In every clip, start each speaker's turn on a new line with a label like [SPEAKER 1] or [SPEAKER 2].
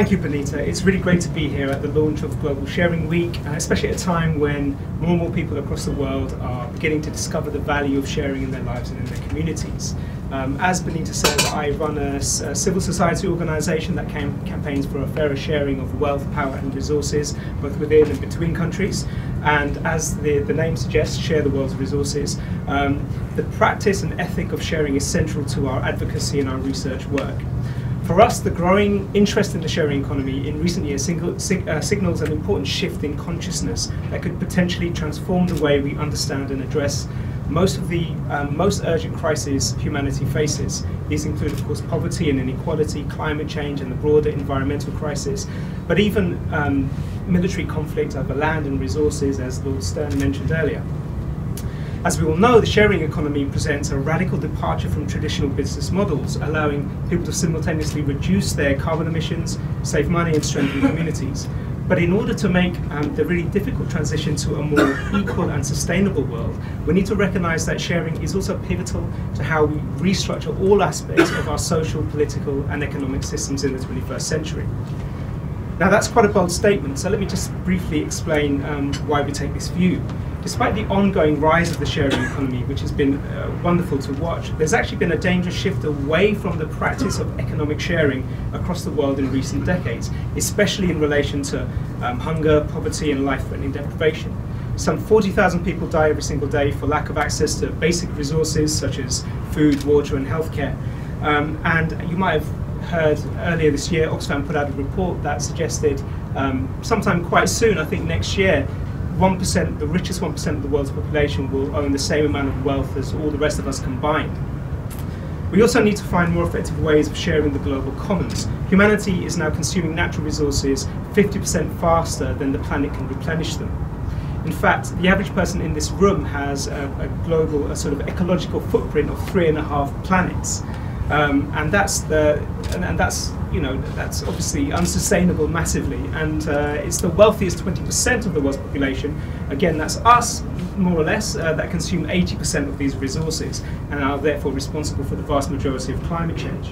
[SPEAKER 1] thank you, Benita. It's really great to be here at the launch of Global Sharing Week, especially at a time when more and more people across the world are beginning to discover the value of sharing in their lives and in their communities. Um, as Benita said, I run a, a civil society organisation that cam campaigns for a fairer sharing of wealth, power and resources, both within and between countries. And as the, the name suggests, share the world's resources. Um, the practice and ethic of sharing is central to our advocacy and our research work. For us, the growing interest in the sharing economy in recent years uh, signals an important shift in consciousness that could potentially transform the way we understand and address most of the um, most urgent crises humanity faces. These include, of course, poverty and inequality, climate change, and the broader environmental crisis, but even um, military conflict over land and resources, as Lord Stern mentioned earlier. As we all know, the sharing economy presents a radical departure from traditional business models, allowing people to simultaneously reduce their carbon emissions, save money, and strengthen communities. But in order to make um, the really difficult transition to a more equal and sustainable world, we need to recognize that sharing is also pivotal to how we restructure all aspects of our social, political, and economic systems in the 21st century. Now, that's quite a bold statement, so let me just briefly explain um, why we take this view despite the ongoing rise of the sharing economy, which has been uh, wonderful to watch, there's actually been a dangerous shift away from the practice of economic sharing across the world in recent decades, especially in relation to um, hunger, poverty, and life threatening deprivation. Some 40,000 people die every single day for lack of access to basic resources such as food, water, and healthcare. Um, and you might have heard earlier this year, Oxfam put out a report that suggested um, sometime quite soon, I think next year, 1%, the richest 1% of the world's population will own the same amount of wealth as all the rest of us combined. We also need to find more effective ways of sharing the global commons. Humanity is now consuming natural resources 50% faster than the planet can replenish them. In fact, the average person in this room has a, a global, a sort of ecological footprint of three and a half planets. Um, and that's the and, and, that's you know that's obviously unsustainable massively. And uh, it's the wealthiest 20% of the world's population. Again that's us more or less uh, that consume 80% of these resources and are therefore responsible for the vast majority of climate change.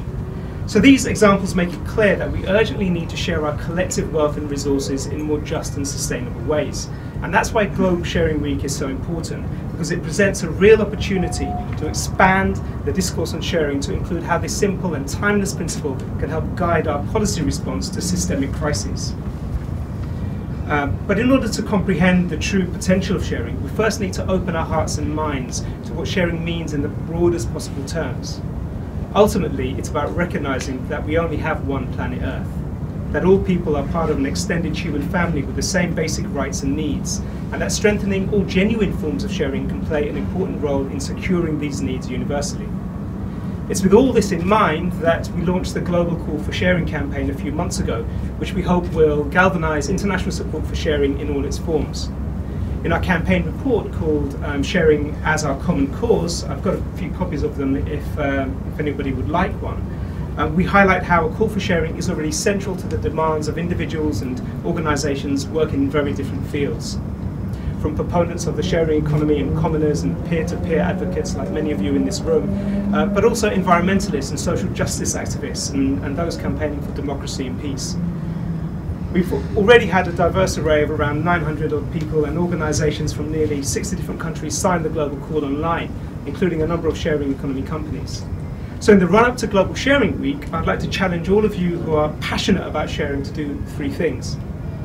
[SPEAKER 1] So these examples make it clear that we urgently need to share our collective wealth and resources in more just and sustainable ways. And that's why Global Sharing Week is so important, because it presents a real opportunity to expand the discourse on sharing to include how this simple and timeless principle can help guide our policy response to systemic crises. Um, but in order to comprehend the true potential of sharing, we first need to open our hearts and minds to what sharing means in the broadest possible terms. Ultimately, it's about recognizing that we only have one planet Earth that all people are part of an extended human family with the same basic rights and needs, and that strengthening all genuine forms of sharing can play an important role in securing these needs universally. It's with all this in mind that we launched the Global Call for Sharing campaign a few months ago, which we hope will galvanise international support for sharing in all its forms. In our campaign report called um, Sharing as Our Common Cause, I've got a few copies of them if, um, if anybody would like one. Um, we highlight how a call for sharing is already central to the demands of individuals and organisations working in very different fields. From proponents of the sharing economy and commoners and peer-to-peer advocates like many of you in this room, uh, but also environmentalists and social justice activists and, and those campaigning for democracy and peace. We've already had a diverse array of around 900 of people and organisations from nearly 60 different countries sign the global call online, including a number of sharing economy companies. So in the run-up to Global Sharing Week, I'd like to challenge all of you who are passionate about sharing to do three things.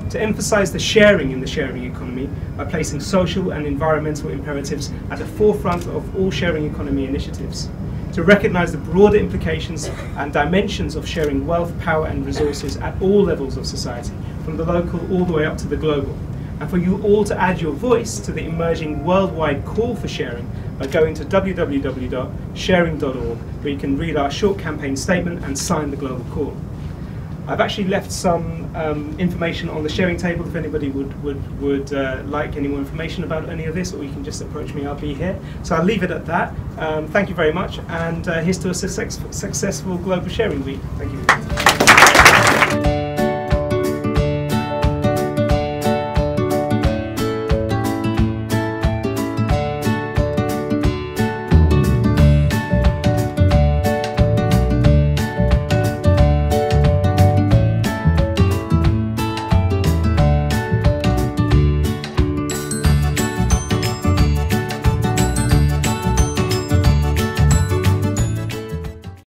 [SPEAKER 1] To emphasize the sharing in the sharing economy by placing social and environmental imperatives at the forefront of all sharing economy initiatives. To recognize the broader implications and dimensions of sharing wealth, power and resources at all levels of society, from the local all the way up to the global and for you all to add your voice to the emerging worldwide call for sharing by going to www.sharing.org where you can read our short campaign statement and sign the global call. I've actually left some um, information on the sharing table if anybody would, would, would uh, like any more information about any of this, or you can just approach me, I'll be here. So I'll leave it at that. Um, thank you very much, and uh, here's to a success, successful Global Sharing Week. Thank you.